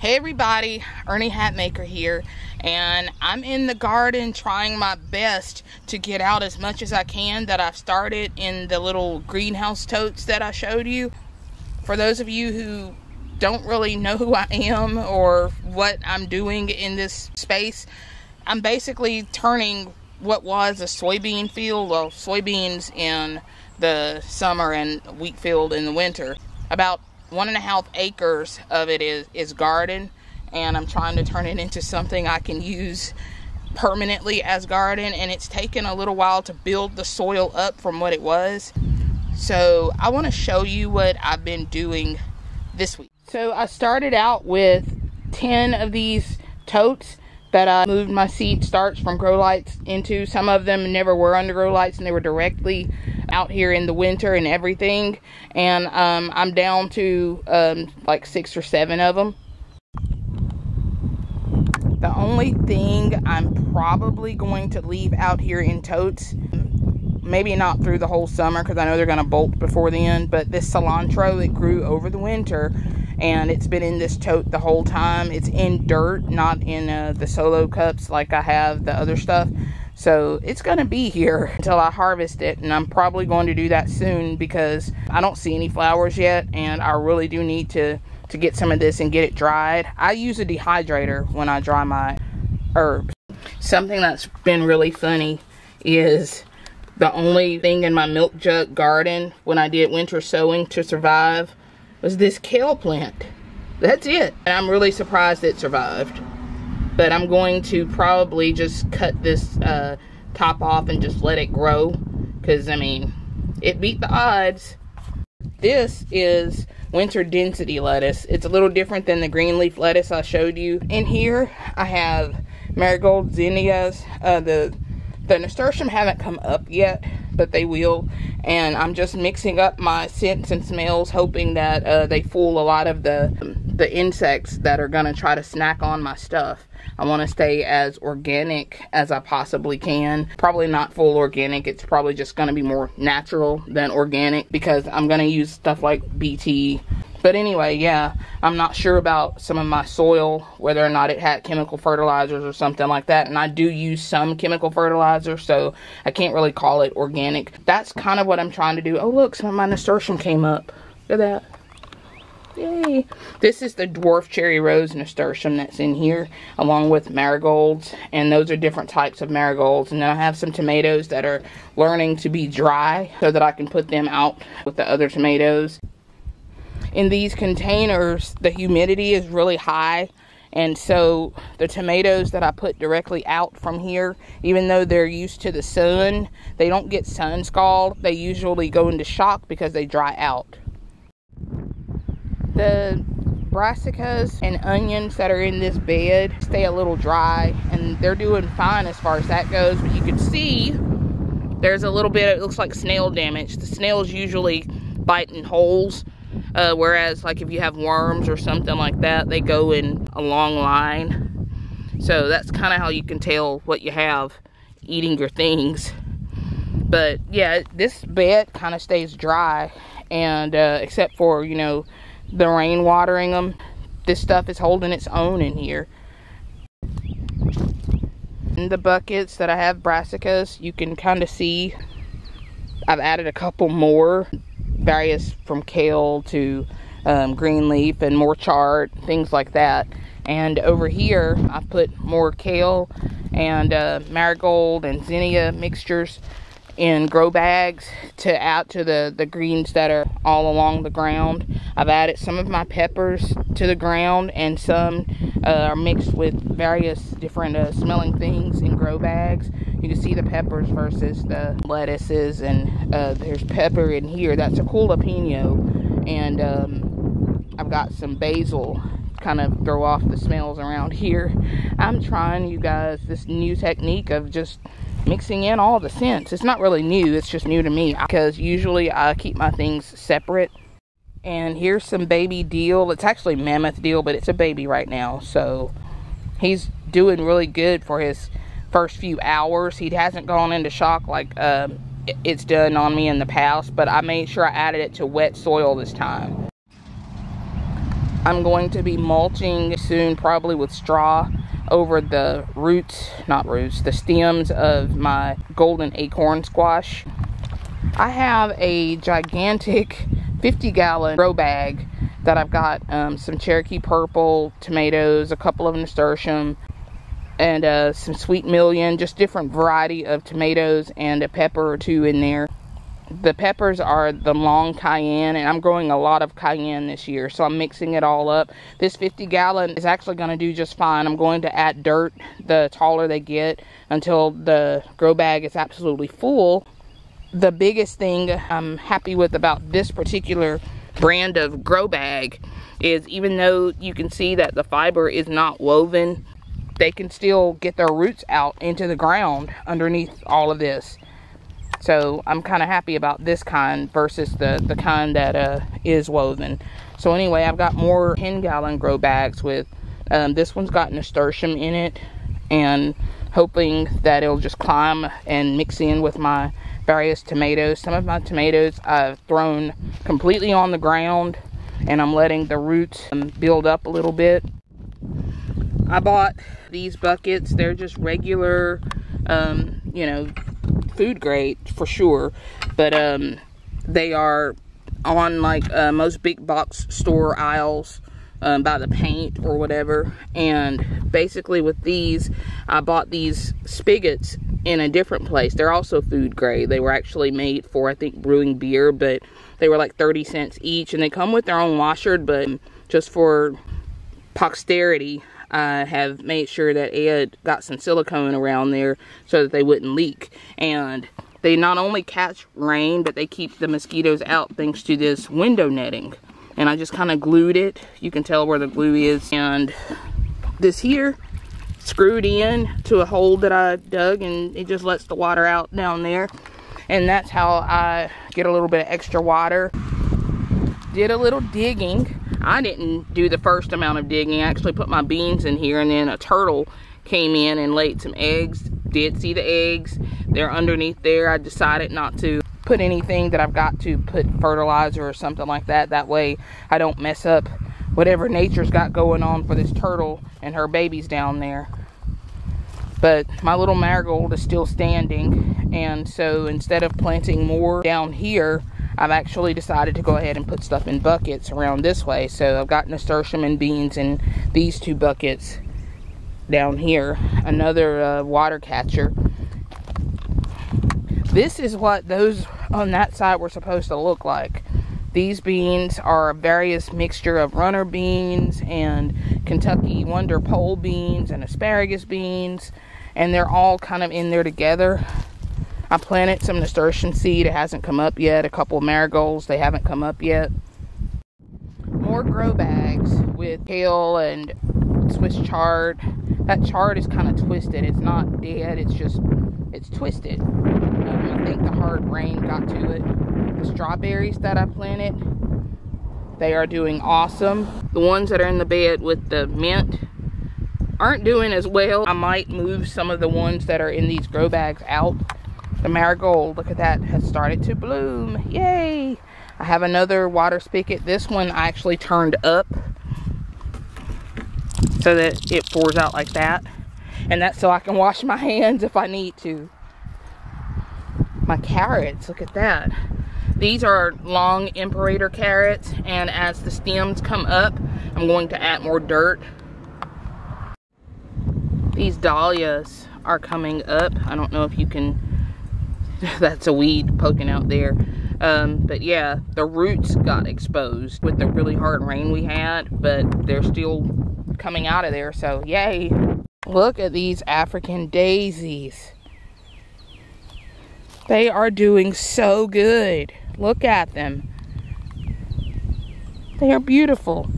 Hey everybody, Ernie Hatmaker here, and I'm in the garden trying my best to get out as much as I can that I've started in the little greenhouse totes that I showed you. For those of you who don't really know who I am or what I'm doing in this space, I'm basically turning what was a soybean field, well, soybeans in the summer and wheat field in the winter. About one and a half acres of it is is garden and I'm trying to turn it into something I can use permanently as garden and it's taken a little while to build the soil up from what it was so I want to show you what I've been doing this week so I started out with 10 of these totes that I moved my seed starts from grow lights into. Some of them never were under grow lights and they were directly out here in the winter and everything. And um, I'm down to um, like six or seven of them. The only thing I'm probably going to leave out here in totes, maybe not through the whole summer because I know they're going to bolt before the end, but this cilantro that grew over the winter and it's been in this tote the whole time. It's in dirt, not in uh, the solo cups like I have the other stuff. So it's going to be here until I harvest it. And I'm probably going to do that soon because I don't see any flowers yet. And I really do need to, to get some of this and get it dried. I use a dehydrator when I dry my herbs. Something that's been really funny is the only thing in my milk jug garden when I did winter sowing to survive was this kale plant. That's it. And I'm really surprised it survived. But I'm going to probably just cut this uh, top off and just let it grow. Because, I mean, it beat the odds. This is winter density lettuce. It's a little different than the green leaf lettuce I showed you. In here, I have marigold zinnias. Uh, the, the nasturtium haven't come up yet but they will. And I'm just mixing up my scents and smells, hoping that uh, they fool a lot of the the insects that are gonna try to snack on my stuff. I want to stay as organic as I possibly can. Probably not full organic. It's probably just going to be more natural than organic because I'm going to use stuff like BT but anyway, yeah, I'm not sure about some of my soil, whether or not it had chemical fertilizers or something like that. And I do use some chemical fertilizer, so I can't really call it organic. That's kind of what I'm trying to do. Oh, look, some of my nasturtium came up. Look at that. Yay. This is the dwarf cherry rose nasturtium that's in here, along with marigolds. And those are different types of marigolds. And then I have some tomatoes that are learning to be dry so that I can put them out with the other tomatoes in these containers, the humidity is really high. And so the tomatoes that I put directly out from here, even though they're used to the sun, they don't get sun scald. They usually go into shock because they dry out. The brassicas and onions that are in this bed stay a little dry and they're doing fine as far as that goes. But you can see there's a little bit, it looks like snail damage. The snails usually bite in holes uh, whereas, like, if you have worms or something like that, they go in a long line. So that's kind of how you can tell what you have eating your things. But yeah, this bed kind of stays dry. And uh, except for, you know, the rain watering them, this stuff is holding its own in here. In the buckets that I have brassicas, you can kind of see I've added a couple more various from kale to um, green leaf and more chard, things like that. And over here, I put more kale and uh, marigold and zinnia mixtures in grow bags to add to the, the greens that are all along the ground. I've added some of my peppers to the ground and some uh, are mixed with various different uh, smelling things in grow bags. You can see the peppers versus the lettuces and uh, there's pepper in here. That's a jalapeno and um, I've got some basil kind of throw off the smells around here. I'm trying you guys this new technique of just mixing in all the scents. It's not really new, it's just new to me because usually I keep my things separate. And here's some baby dill. It's actually mammoth dill, but it's a baby right now. So he's doing really good for his first few hours. He hasn't gone into shock like uh, it's done on me in the past, but I made sure I added it to wet soil this time. I'm going to be mulching soon, probably with straw over the roots, not roots, the stems of my golden acorn squash. I have a gigantic 50 gallon grow bag that I've got um, some Cherokee purple tomatoes, a couple of nasturtium, and uh, some sweet million, just different variety of tomatoes and a pepper or two in there. The peppers are the long cayenne, and I'm growing a lot of cayenne this year, so I'm mixing it all up. This 50 gallon is actually going to do just fine. I'm going to add dirt the taller they get until the grow bag is absolutely full. The biggest thing I'm happy with about this particular brand of grow bag is even though you can see that the fiber is not woven, they can still get their roots out into the ground underneath all of this. So I'm kind of happy about this kind versus the, the kind that uh, is woven. So anyway, I've got more 10 gallon grow bags with, um, this one's got nasturtium in it and hoping that it'll just climb and mix in with my various tomatoes. Some of my tomatoes I've thrown completely on the ground and I'm letting the roots um, build up a little bit. I bought these buckets. They're just regular, um, you know, food grade for sure. But um, they are on like uh, most big box store aisles um, by the paint or whatever. And basically with these, I bought these spigots in a different place. They're also food grade. They were actually made for, I think, brewing beer, but they were like 30 cents each. And they come with their own washer, but just for posterity, I have made sure that Ed got some silicone around there so that they wouldn't leak. And they not only catch rain, but they keep the mosquitoes out thanks to this window netting. And I just kind of glued it. You can tell where the glue is. And this here screwed in to a hole that I dug and it just lets the water out down there. And that's how I get a little bit of extra water. Did a little digging. I didn't do the first amount of digging. I actually put my beans in here and then a turtle came in and laid some eggs. Did see the eggs. They're underneath there. I decided not to put anything that I've got to put fertilizer or something like that. That way I don't mess up whatever nature's got going on for this turtle and her babies down there. But my little marigold is still standing. And so instead of planting more down here, I've actually decided to go ahead and put stuff in buckets around this way. So I've got nasturtium and beans in these two buckets down here. Another uh, water catcher. This is what those on that side were supposed to look like. These beans are a various mixture of runner beans and Kentucky Wonder Pole beans and asparagus beans. And they're all kind of in there together. I planted some nasturtium seed. It hasn't come up yet. A couple of marigolds. They haven't come up yet. More grow bags with kale and Swiss chard. That chard is kind of twisted. It's not dead. It's just, it's twisted. Um, I think the hard rain got to it the strawberries that I planted. They are doing awesome. The ones that are in the bed with the mint aren't doing as well. I might move some of the ones that are in these grow bags out. The marigold, look at that, has started to bloom. Yay! I have another water spigot. This one I actually turned up so that it pours out like that. And that's so I can wash my hands if I need to. My carrots, look at that. These are long imperator carrots and as the stems come up, I'm going to add more dirt. These dahlias are coming up. I don't know if you can, that's a weed poking out there. Um, but yeah, the roots got exposed with the really hard rain we had, but they're still coming out of there, so yay. Look at these African daisies. They are doing so good. Look at them. They are beautiful.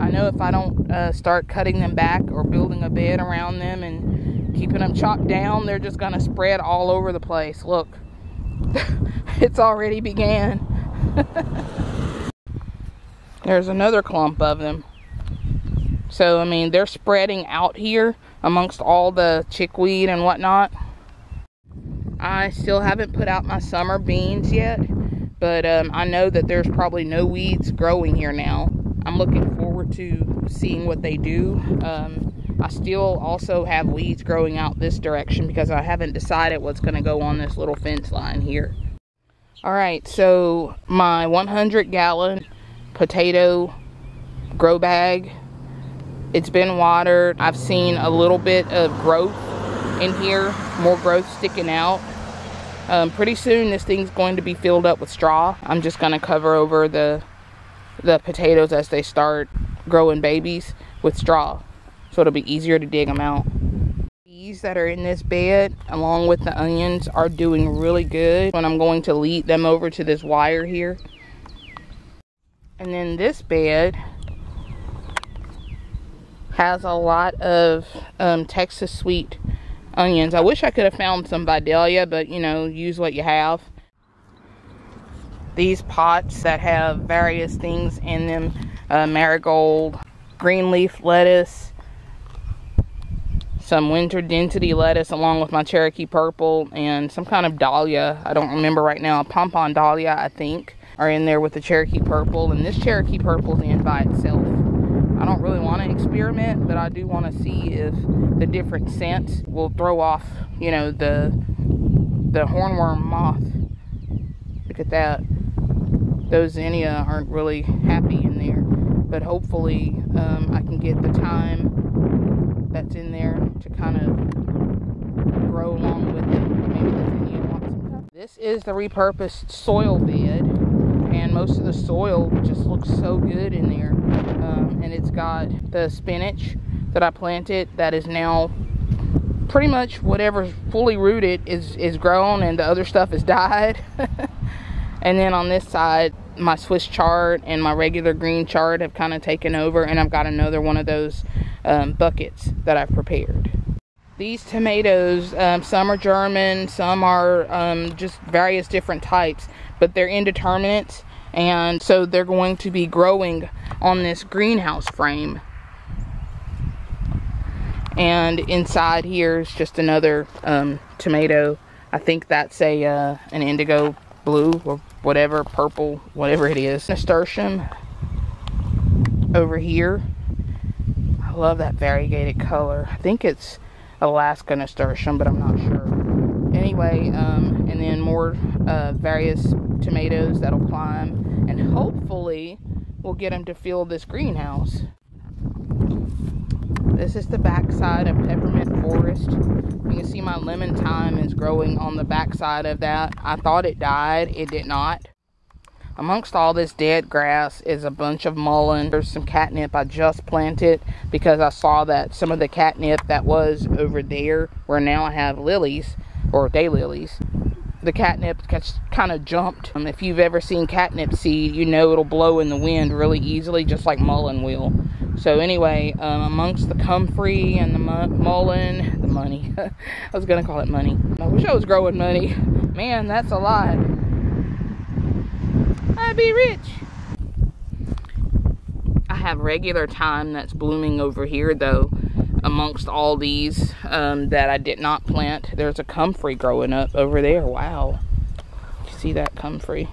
I know if I don't uh, start cutting them back or building a bed around them and keeping them chopped down, they're just to spread all over the place. Look, it's already began. There's another clump of them. So, I mean, they're spreading out here amongst all the chickweed and whatnot. I still haven't put out my summer beans yet, but um, I know that there's probably no weeds growing here now. I'm looking forward to seeing what they do. Um, I still also have weeds growing out this direction because I haven't decided what's going to go on this little fence line here. All right, so my 100 gallon potato grow bag, it's been watered. I've seen a little bit of growth in here, more growth sticking out. Um, pretty soon this thing's going to be filled up with straw. I'm just going to cover over the the potatoes as they start growing babies with straw so it'll be easier to dig them out. These that are in this bed along with the onions are doing really good when I'm going to lead them over to this wire here. And then this bed has a lot of um, Texas sweet onions. I wish I could have found some Vidalia, but you know, use what you have. These pots that have various things in them, uh, marigold, green leaf lettuce, some winter density lettuce along with my Cherokee purple and some kind of dahlia. I don't remember right now. A pompon dahlia, I think, are in there with the Cherokee purple. And this Cherokee purple is in by itself. I don't really want to experiment, but I do want to see if the different scents will throw off, you know, the the hornworm moth. Look at that. Those zinnia aren't really happy in there, but hopefully um, I can get the thyme that's in there to kind of grow along with it. Maybe the zinnia wants some This is the repurposed soil bed and most of the soil just looks so good in there. Um, and it's got the spinach that I planted that is now pretty much whatever's fully rooted is, is grown and the other stuff has died. and then on this side, my Swiss chard and my regular green chard have kind of taken over and I've got another one of those um, buckets that I've prepared. These tomatoes, um, some are German, some are um, just various different types but they're indeterminate and so they're going to be growing on this greenhouse frame. And inside here is just another um, tomato. I think that's a uh, an indigo blue or whatever purple whatever it is. Nasturtium over here I love that variegated color I think it's Alaska nasturtium but I'm not sure anyway, um, and then more uh, various tomatoes that'll climb, and hopefully we'll get them to fill this greenhouse. This is the backside of Peppermint Forest. You can see my lemon thyme is growing on the backside of that. I thought it died. It did not. Amongst all this dead grass is a bunch of mullein. There's some catnip I just planted because I saw that some of the catnip that was over there where now I have lilies or daylilies. The catnip kind of jumped. Um, if you've ever seen catnip seed, you know it'll blow in the wind really easily, just like mullein will. So anyway, um, amongst the comfrey and the mullein, the money. I was gonna call it money. I wish I was growing money. Man, that's a lot. I'd be rich. I have regular thyme that's blooming over here though amongst all these um, that I did not plant. There's a comfrey growing up over there. Wow. You see that comfrey?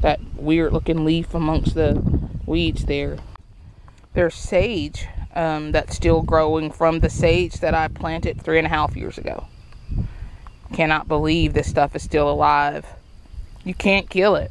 That weird looking leaf amongst the weeds there. There's sage um, that's still growing from the sage that I planted three and a half years ago. Cannot believe this stuff is still alive. You can't kill it.